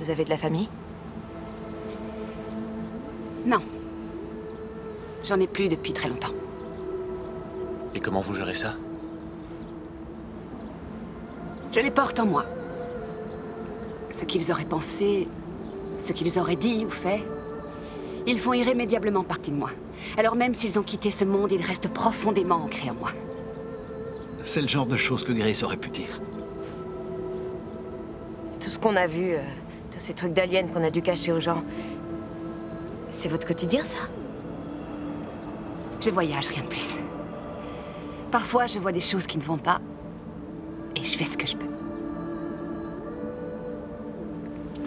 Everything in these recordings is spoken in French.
Vous avez de la famille? Non. J'en ai plus depuis très longtemps. Et comment vous gérez ça? Je les porte en moi. Ce qu'ils auraient pensé, ce qu'ils auraient dit ou fait, ils font irrémédiablement partie de moi. Alors même s'ils ont quitté ce monde, ils restent profondément ancrés en moi. C'est le genre de choses que Grace aurait pu dire. Tout ce qu'on a vu, euh, tous ces trucs d'aliens qu'on a dû cacher aux gens, c'est votre quotidien, ça? Je voyage, rien de plus. Parfois, je vois des choses qui ne vont pas, et je fais ce que je peux.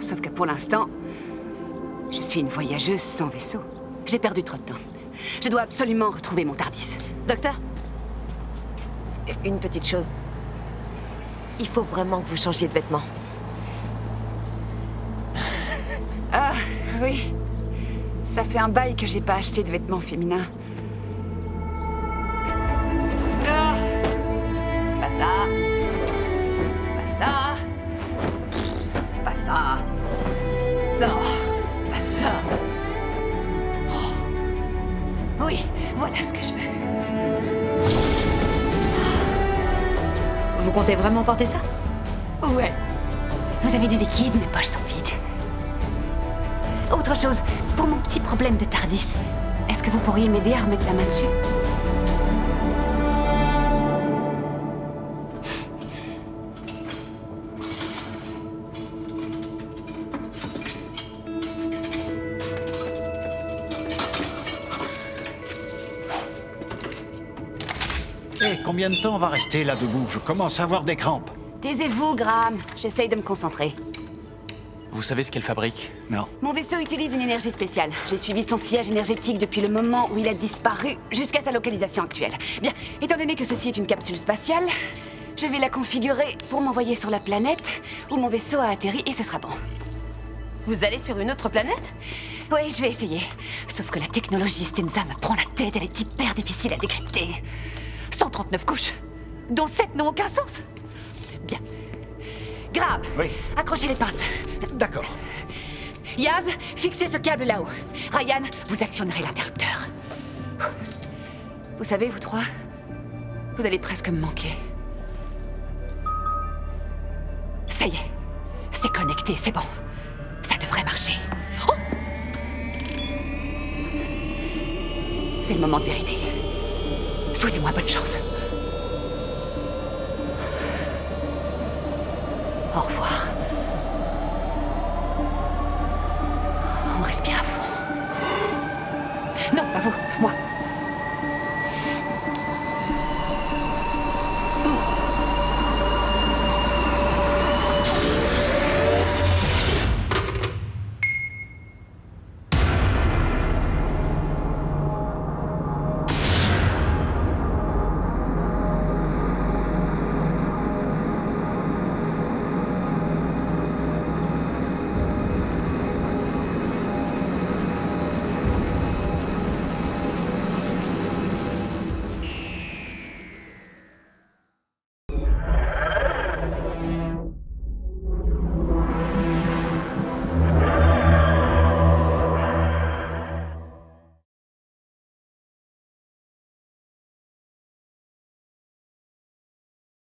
Sauf que pour l'instant, je suis une voyageuse sans vaisseau. J'ai perdu trop de temps. Je dois absolument retrouver mon Tardis. Docteur Une petite chose. Il faut vraiment que vous changiez de vêtements. Ah, oui. Ça fait un bail que j'ai pas acheté de vêtements féminins. Ah, pas ça. Pas ça. Pas ça. Non, pas ça. Oh. Oui, voilà ce que je veux. Vous comptez vraiment porter ça? Ouais. Vous avez du liquide, mes poches sont vides. Autre chose, pour mon petit problème de Tardis, est-ce que vous pourriez m'aider à remettre la main dessus? Eh, combien de temps on va rester là debout? Je commence à avoir des crampes. Taisez-vous, Graham. J'essaye de me concentrer. Vous savez ce qu'elle fabrique Non. Mon vaisseau utilise une énergie spéciale. J'ai suivi son siège énergétique depuis le moment où il a disparu jusqu'à sa localisation actuelle. Bien, étant donné que ceci est une capsule spatiale, je vais la configurer pour m'envoyer sur la planète où mon vaisseau a atterri et ce sera bon. Vous allez sur une autre planète? Oui, je vais essayer. Sauf que la technologie Stenza me prend la tête, elle est hyper difficile à décrypter. 139 couches, dont 7 n'ont aucun sens. Bien. Grave. Oui. Accrochez les pinces. D'accord. Yaz, fixez ce câble là-haut. Ryan, vous actionnerez l'interrupteur. Vous savez, vous trois, vous allez presque me manquer. Ça y est, c'est connecté, c'est bon. Ça devrait marcher. Oh c'est le moment de vérité. Souhaitez-moi bonne chance. Au revoir. On respire à fond. Non, pas vous, moi.